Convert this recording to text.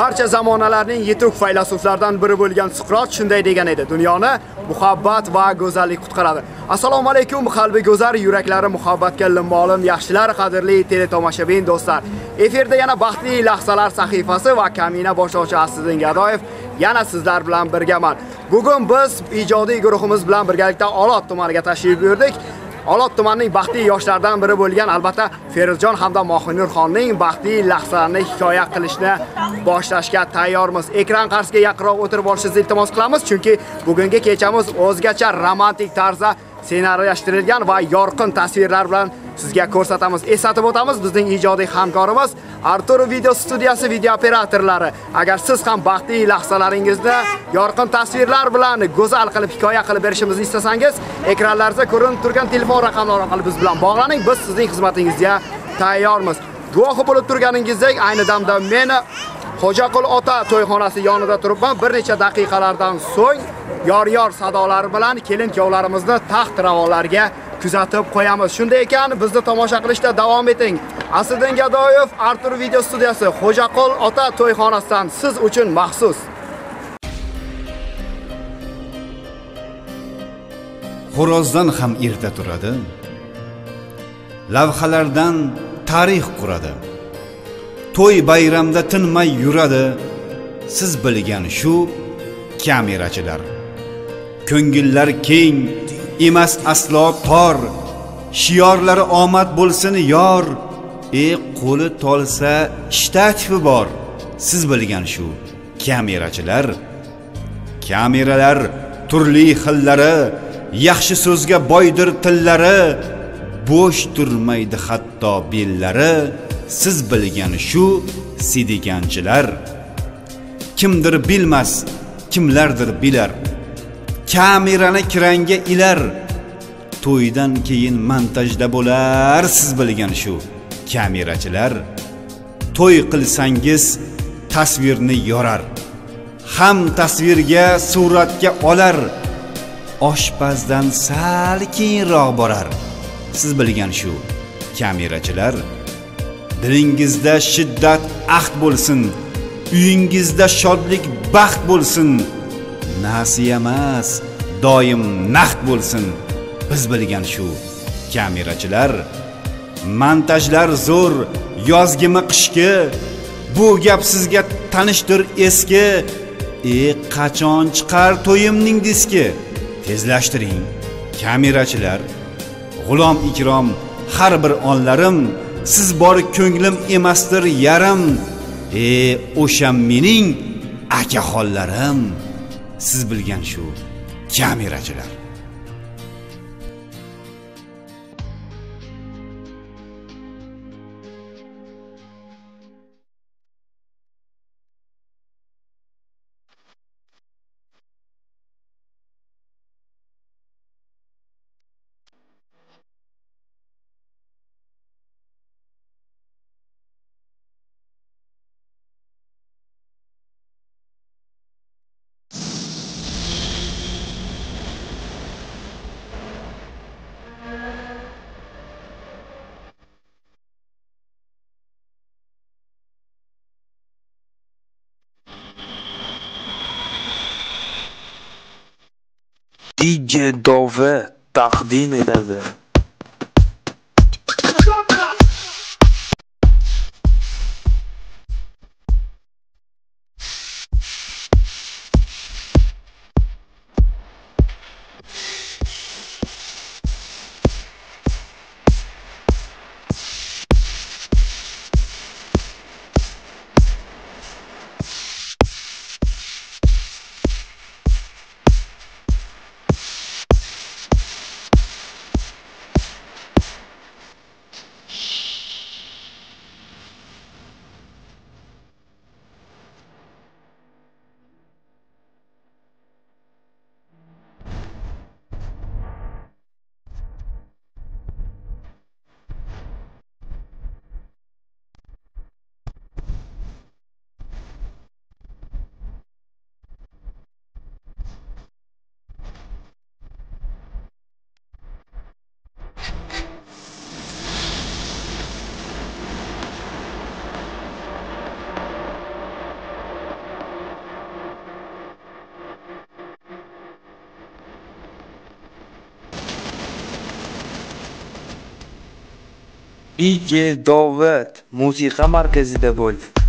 barcha zamonalarning yetuk faylasuflaridan biri bo'lgan Suqrot shunday degan edi. Dunyoni muhabbat va go'zallik qutqaradi. Assalomu alaykum, qalbi go'zal, yuraklari muhabbatga limmolim, yaxshilar, qadrli teletomoshabin do'stlar. Efirda yana baxtli lahzalar sahifasi va kamina boshlovchi Asliddin Gadoyev yana sizlar bilan birgaman. Bugun biz ijodiy guruhimiz bilan birgalikda Olot tumaniga tashrif buyurdik. Olot tumanining baxtli yoshlaridan biri bo'lgan albatta Feruzjon hamda Mohinurxonning baxtli lahzalarini hikoya qilishni boshlashga tayyormiz. Ekran qarshisiga yaqinroq o'tirib olishingizni iltimos qilamiz, chunki bugungi kechamiz o'zgacha romantik tarzda ssenariylashtirilgan va yorqin tasvirlar bilan sizga ko'rsatamiz. Eslatib o'tamiz, bizning ijodiy hamkorimiz Arturo Video studiyasi video operatorlari. Agar siz ham baxtli lahzalaringizni yorqin tasvirlar bilan go'zal qilib hikoya qilib berishimizni istasangiz, ekranlaringizda ko'rinib turgan telefon raqamlari orqali biz bilan bog'laning. Biz sizning xizmatingizga tayyormiz. Guvohi bo'lib turganingizdek, ayni damda meni Xo'jaqul ota to'yxonasi yonida turibman. Bir necha daqiqalardan so'ng yor-yor sadolari bilan kelin-kuyovlarimizni taxt ravonlarga kuzatib qo'yamiz. Shunday ekan, bizni tomosha qilishda davom eting. Asliddin Gadoyev Artur video studiyasi Xo'jaqul ota to'yxonasidan siz uchun maxsus. Xo'rozdan ham erta turadi. Lavhalardan tarix quradi. To'y bayramda tinmay yuradi. Siz bilgan shu kamerachilar. Ko'ngillar keng, emas aslo tor. Shiyorlari omad bo'lsin yor. E qo'li tolsa shtatifi bor. Siz bilgan shu kamerachilar. Kameralar turli xillari, yaxshi so'zga boydir tillari, bo'sh turmaydi hatto bellari. Siz bilgan shu sidiganchilar. Kimdir bilmas, kimlardir bilar. Kamerani kiranga ilar. To'ydan keyin montajda bo'lar, siz bilgan shu kamerachilar. To'y qilsangiz tasvirni yorar. Ham tasvirga suratga olar. Oshpazdan sal keyinroq borar. Siz bilgan shu kamerachilar. Dilingizda shiddat ahd bo'lsin. Uyingizda shodlik baxt bo'lsin. Nasiya emas, doim naqd bo'lsin. Biz bilgan shu kamerachilar. Montajlar zo'r, yozgimi qishki, bu gap sizga tanishdir eski. E qachon chiqar to'yimning diski? Tezlashtiring, kamerachilar. G'ulom ikrom har bir onlarim siz bor ko'nglim emasdir yarim. E o'sha mening akaxonlarim. Siz bilgan shu kamerachilar. دیگه داوه تقدیم کرده DJ Dovat musiqa markazida bo'l.